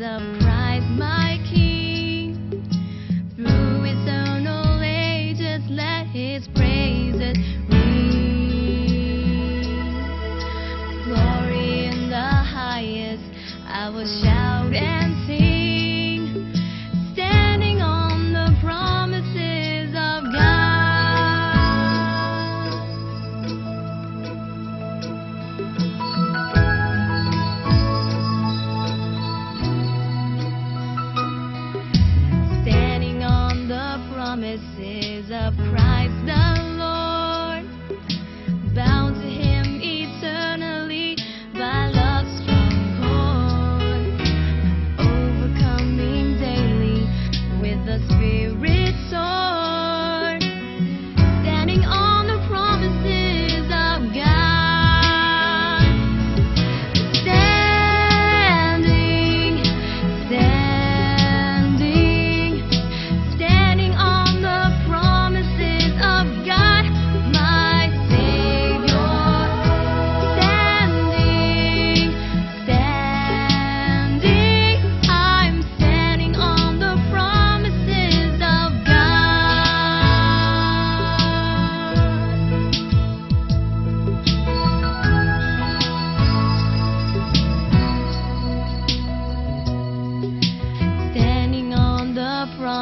of Christ my King. Through ages, let his praises the Spirit.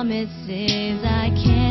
promises I can't.